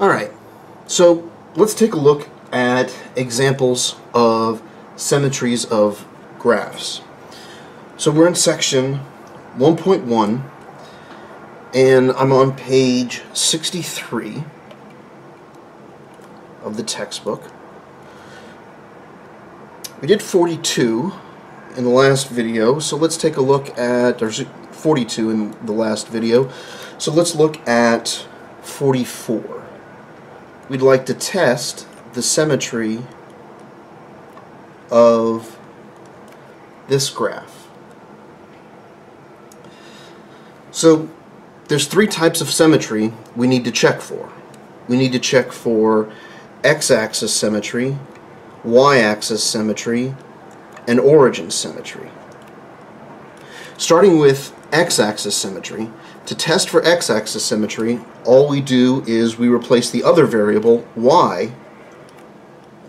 Alright, so let's take a look at examples of symmetries of graphs. So we're in section 1.1 and I'm on page 63 of the textbook. We did 42 in the last video, so let's take a look at, there's 42 in the last video, so let's look at 44 we'd like to test the symmetry of this graph. So there's three types of symmetry we need to check for. We need to check for x-axis symmetry, y-axis symmetry, and origin symmetry. Starting with x-axis symmetry, to test for x-axis symmetry, all we do is we replace the other variable, y,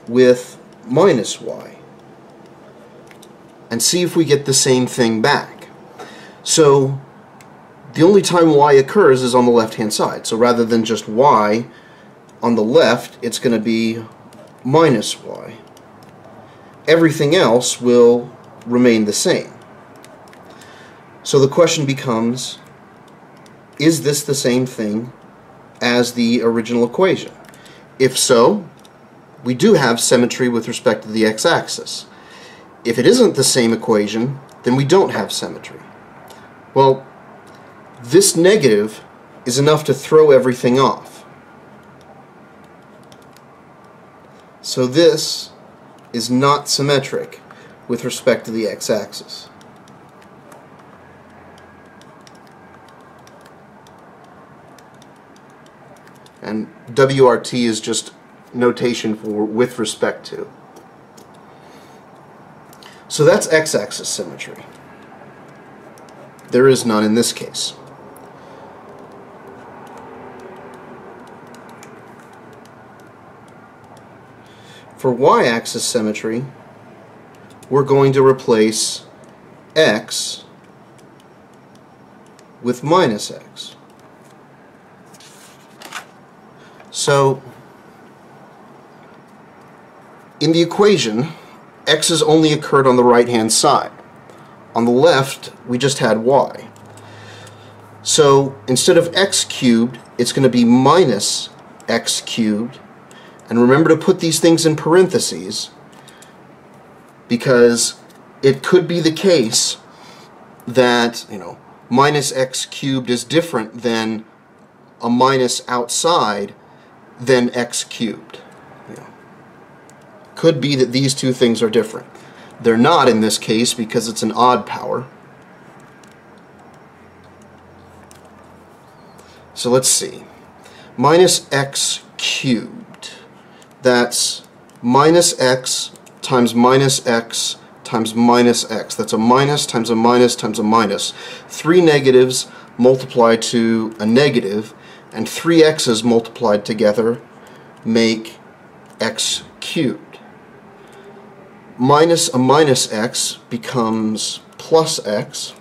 with minus y. And see if we get the same thing back. So the only time y occurs is on the left-hand side. So rather than just y on the left, it's going to be minus y. Everything else will remain the same. So the question becomes, is this the same thing as the original equation? If so, we do have symmetry with respect to the x-axis. If it isn't the same equation, then we don't have symmetry. Well, this negative is enough to throw everything off. So this is not symmetric with respect to the x-axis. And WRT is just notation for with respect to. So that's x-axis symmetry. There is none in this case. For y-axis symmetry, we're going to replace x with minus x. So in the equation, x has only occurred on the right-hand side. On the left, we just had y. So instead of x cubed, it's going to be minus x cubed. And remember to put these things in parentheses because it could be the case that, you know, minus x cubed is different than a minus outside than x cubed. Could be that these two things are different. They're not in this case because it's an odd power. So let's see. Minus x cubed. That's minus x times minus x times minus x. That's a minus times a minus times a minus. Three negatives multiply to a negative and three x's multiplied together make x cubed. Minus a minus x becomes plus x,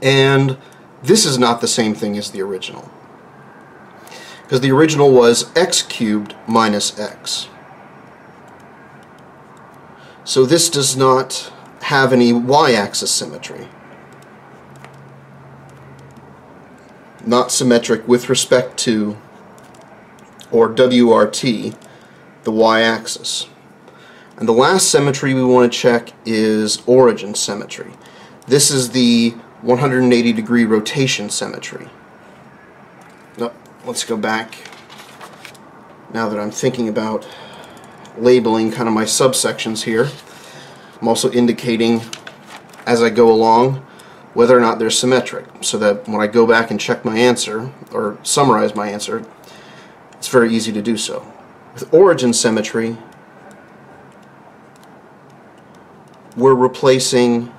and this is not the same thing as the original. Because the original was x cubed minus x. So this does not have any y-axis symmetry. Not symmetric with respect to, or WRT, the y-axis. And the last symmetry we want to check is origin symmetry. This is the 180 degree rotation symmetry. Let's go back. Now that I'm thinking about labeling kind of my subsections here, I'm also indicating as I go along whether or not they're symmetric so that when I go back and check my answer or summarize my answer it's very easy to do so. With origin symmetry we're replacing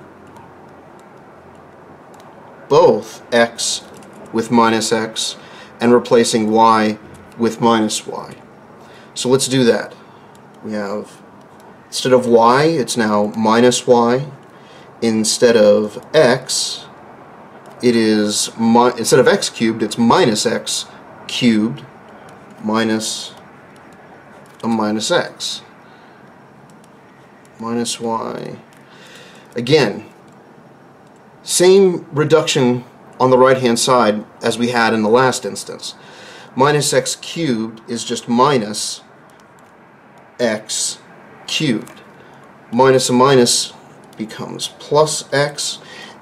both x with minus x and replacing y with minus y. So let's do that. We have instead of y it's now minus y instead of x, it is, instead of x cubed, it's minus x cubed. minus a minus x. Minus y. Again, same reduction on the right hand side as we had in the last instance. Minus x cubed is just minus x cubed. Minus a minus becomes plus x.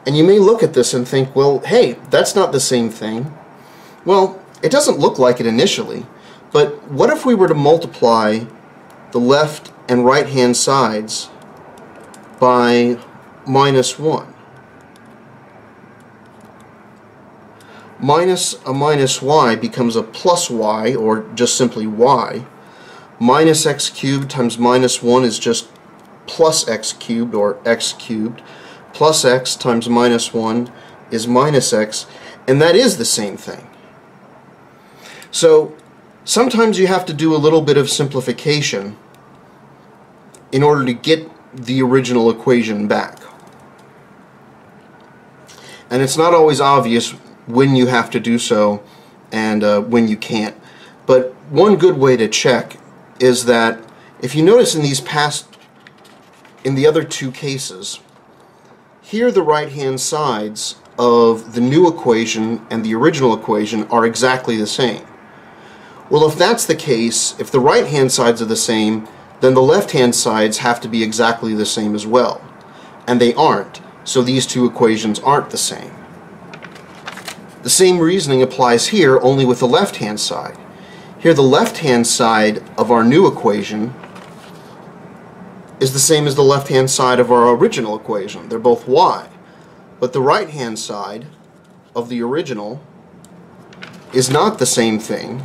And you may look at this and think, well, hey, that's not the same thing. Well, it doesn't look like it initially, but what if we were to multiply the left and right hand sides by minus 1? Minus a minus y becomes a plus y, or just simply y. Minus x cubed times minus 1 is just plus x cubed, or x cubed. Plus x times minus 1 is minus x, and that is the same thing. So sometimes you have to do a little bit of simplification in order to get the original equation back. And it's not always obvious when you have to do so and uh, when you can't. But one good way to check is that if you notice in these past, in the other two cases, here the right-hand sides of the new equation and the original equation are exactly the same. Well, if that's the case, if the right-hand sides are the same, then the left-hand sides have to be exactly the same as well. And they aren't, so these two equations aren't the same. The same reasoning applies here, only with the left-hand side. Here, the left-hand side of our new equation is the same as the left-hand side of our original equation. They're both y. But the right-hand side of the original is not the same thing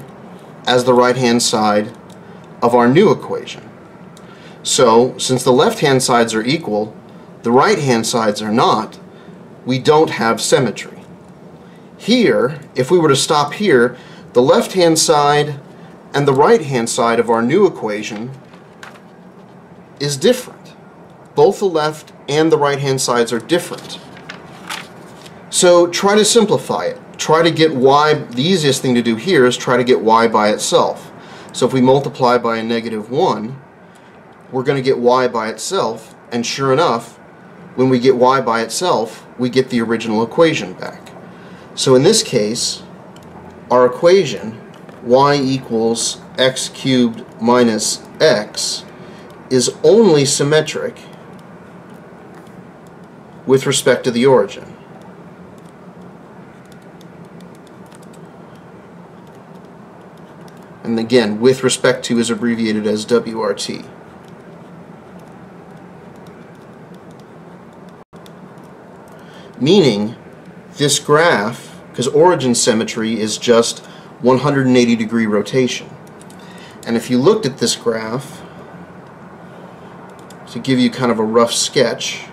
as the right-hand side of our new equation. So, since the left-hand sides are equal, the right-hand sides are not, we don't have symmetry. Here, if we were to stop here, the left-hand side and the right-hand side of our new equation is different. Both the left and the right-hand sides are different. So try to simplify it try to get y, the easiest thing to do here is try to get y by itself. So if we multiply by a negative 1, we're going to get y by itself, and sure enough, when we get y by itself, we get the original equation back. So in this case, our equation, y equals x cubed minus x, is only symmetric with respect to the origin. and again, with respect to is abbreviated as WRT. Meaning, this graph, because origin symmetry is just 180 degree rotation. And if you looked at this graph, to give you kind of a rough sketch,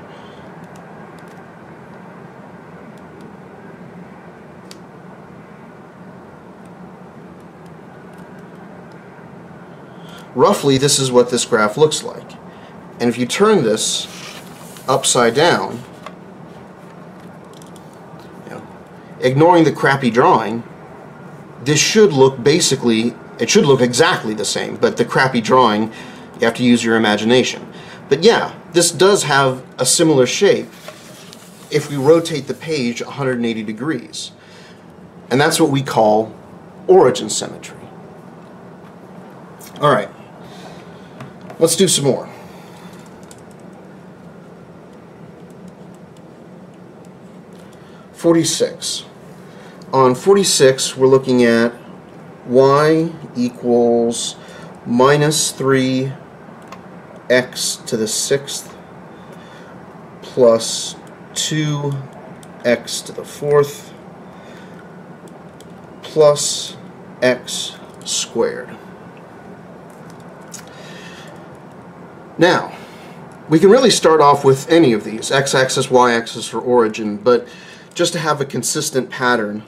roughly this is what this graph looks like. And if you turn this upside down, you know, ignoring the crappy drawing, this should look basically, it should look exactly the same, but the crappy drawing, you have to use your imagination. But yeah, this does have a similar shape if we rotate the page 180 degrees. And that's what we call origin symmetry. All right. Let's do some more. Forty-six. On forty-six, we're looking at y equals minus three x to the sixth plus two x to the fourth plus x squared. Now, we can really start off with any of these, x-axis, y-axis, or origin, but just to have a consistent pattern,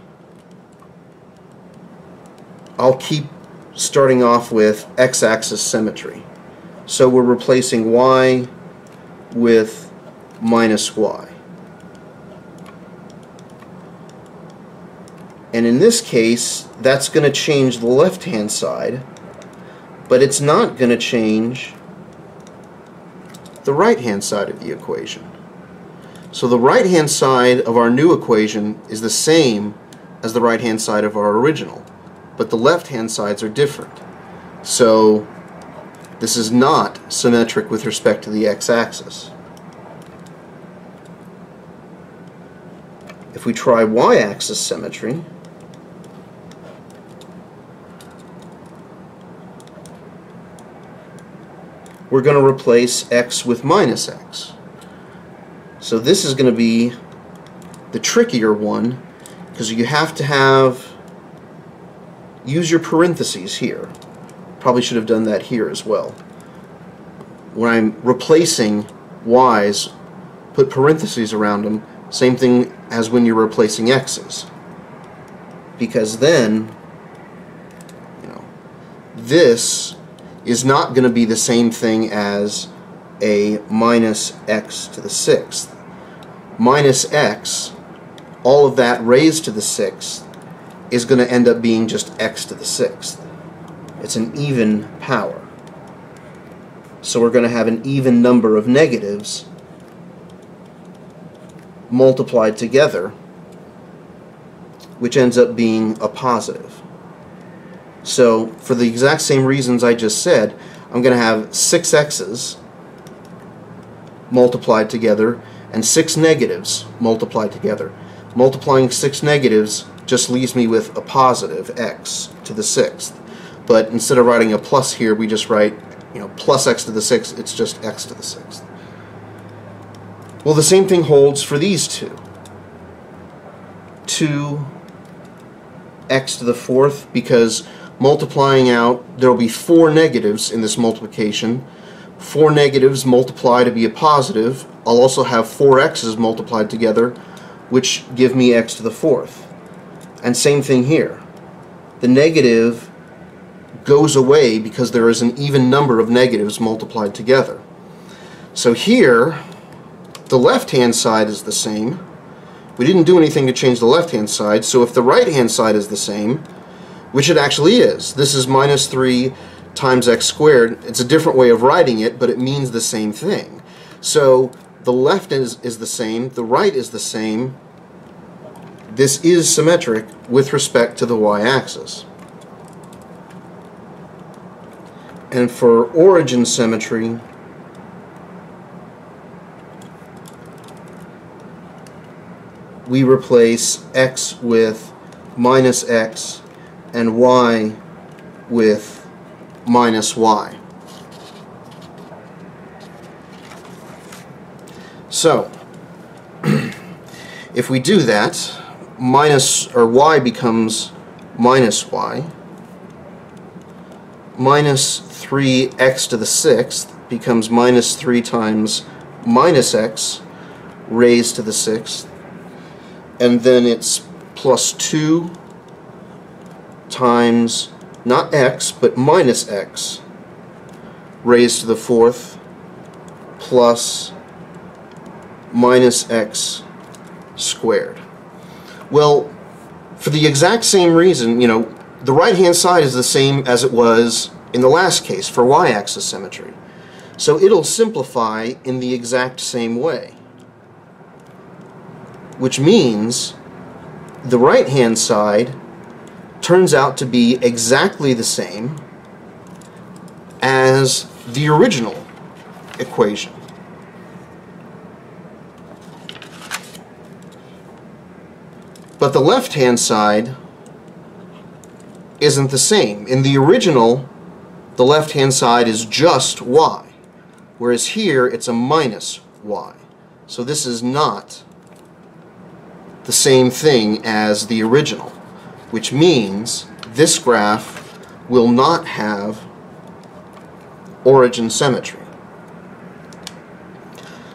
I'll keep starting off with x-axis symmetry. So we're replacing y with minus y. And in this case, that's going to change the left-hand side, but it's not going to change the right-hand side of the equation. So the right-hand side of our new equation is the same as the right-hand side of our original, but the left-hand sides are different. So this is not symmetric with respect to the x-axis. If we try y-axis symmetry, we're going to replace x with minus x. So this is going to be the trickier one because you have to have use your parentheses here. Probably should have done that here as well. When I'm replacing y's, put parentheses around them, same thing as when you're replacing x's. Because then, you know, this is not going to be the same thing as a minus x to the sixth. Minus x, all of that raised to the sixth, is going to end up being just x to the sixth. It's an even power. So we're going to have an even number of negatives multiplied together, which ends up being a positive. So for the exact same reasons I just said, I'm going to have six x's multiplied together and six negatives multiplied together. Multiplying six negatives just leaves me with a positive x to the sixth. But instead of writing a plus here, we just write, you know, plus x to the sixth, it's just x to the sixth. Well, the same thing holds for these two. 2 x to the fourth, because multiplying out, there will be four negatives in this multiplication. Four negatives multiply to be a positive. I'll also have four x's multiplied together, which give me x to the fourth. And same thing here. The negative goes away because there is an even number of negatives multiplied together. So here, the left-hand side is the same. We didn't do anything to change the left-hand side, so if the right-hand side is the same, which it actually is. This is minus 3 times x squared. It's a different way of writing it, but it means the same thing. So the left is, is the same, the right is the same. This is symmetric with respect to the y-axis. And for origin symmetry, we replace x with minus x and y with minus y. So, if we do that, minus or y becomes minus y. Minus 3x to the sixth becomes minus 3 times minus x raised to the sixth. And then it's plus 2 times not x, but minus x raised to the fourth plus minus x squared. Well, for the exact same reason, you know, the right-hand side is the same as it was in the last case for y-axis symmetry. So it'll simplify in the exact same way. Which means the right-hand side turns out to be exactly the same as the original equation. But the left-hand side isn't the same. In the original, the left-hand side is just y, whereas here it's a minus y. So this is not the same thing as the original which means this graph will not have origin symmetry.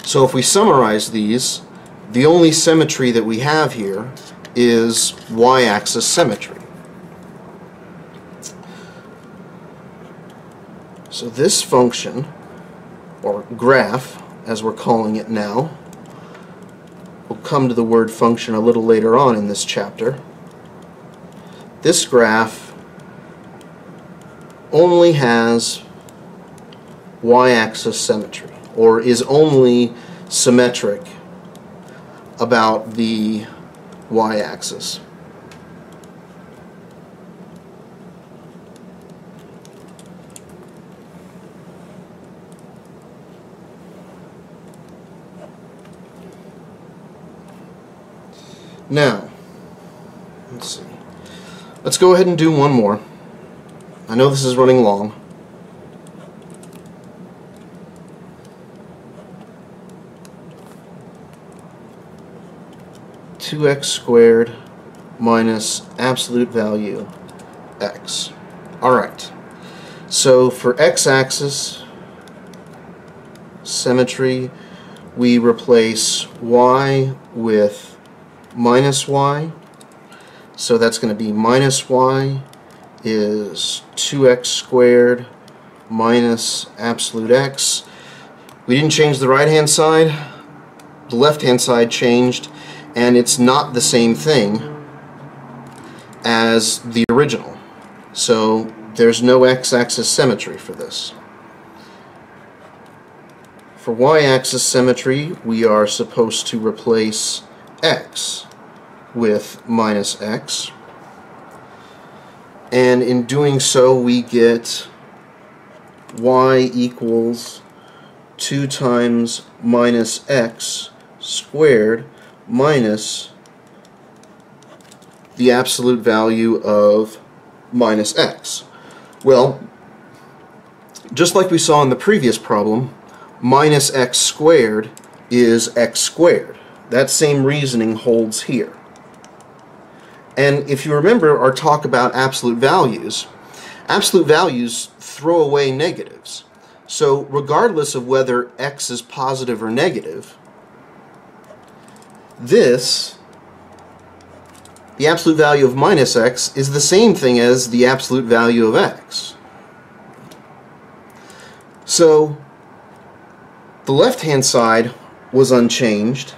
So if we summarize these, the only symmetry that we have here is y-axis symmetry. So this function, or graph, as we're calling it now, we'll come to the word function a little later on in this chapter, this graph only has y-axis symmetry, or is only symmetric about the y-axis. Now, let's see. Let's go ahead and do one more. I know this is running long. Two x squared minus absolute value x. Alright. So for x-axis symmetry, we replace y with minus y. So that's going to be minus y is 2x squared minus absolute x. We didn't change the right hand side. The left hand side changed and it's not the same thing as the original. So there's no x-axis symmetry for this. For y-axis symmetry, we are supposed to replace x with minus x. And in doing so, we get y equals 2 times minus x squared minus the absolute value of minus x. Well, just like we saw in the previous problem, minus x squared is x squared. That same reasoning holds here. And if you remember our talk about absolute values, absolute values throw away negatives. So regardless of whether x is positive or negative, this, the absolute value of minus x, is the same thing as the absolute value of x. So the left-hand side was unchanged,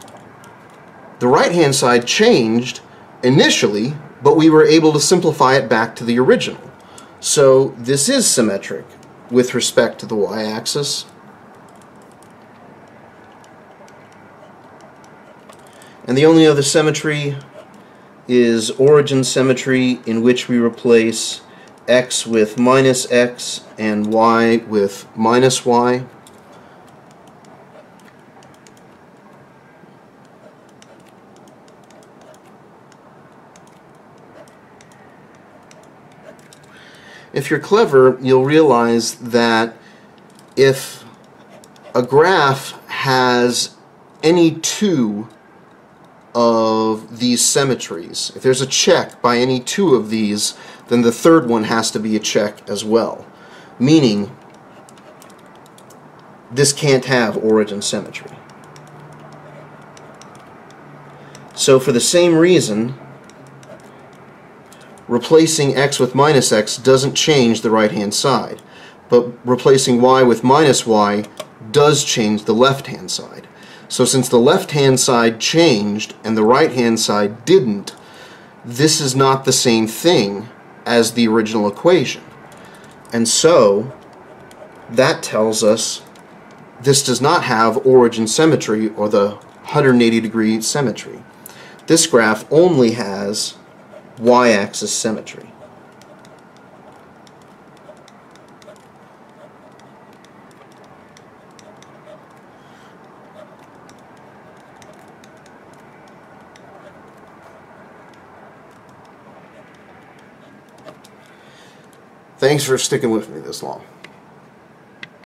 the right-hand side changed initially, but we were able to simplify it back to the original. So this is symmetric with respect to the y-axis. And the only other symmetry is origin symmetry in which we replace x with minus x and y with minus y. if you're clever, you'll realize that if a graph has any two of these symmetries, if there's a check by any two of these, then the third one has to be a check as well. Meaning, this can't have origin symmetry. So for the same reason, replacing x with minus x doesn't change the right hand side. But replacing y with minus y does change the left hand side. So since the left hand side changed and the right hand side didn't this is not the same thing as the original equation. And so that tells us this does not have origin symmetry or the 180 degree symmetry. This graph only has y-axis symmetry. Thanks for sticking with me this long.